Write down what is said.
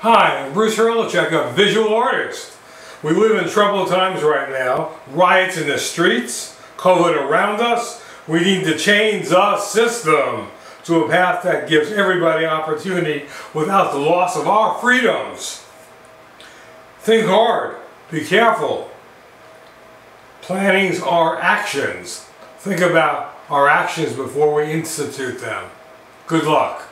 Hi, I'm Bruce Herlitschek, a visual artist. We live in troubled times right now. Riots in the streets, COVID around us. We need to change the system to a path that gives everybody opportunity without the loss of our freedoms. Think hard. Be careful. Plannings are actions. Think about our actions before we institute them. Good luck.